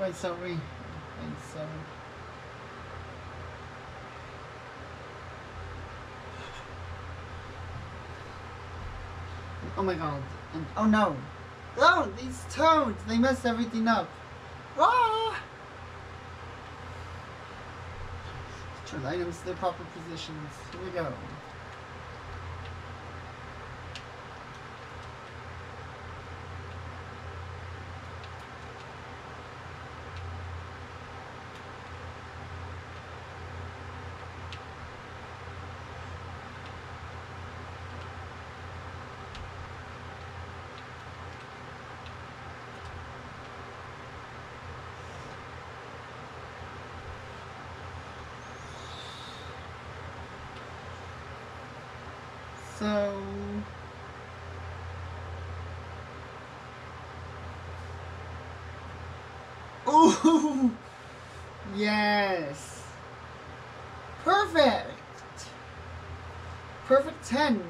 Wait, sorry. Wait, sorry. Oh my god. And, oh no. Oh, these toads, they messed everything up. Ah! Turn items to their proper positions. Here we go. So... Ooh! Yes! Perfect! Perfect 10.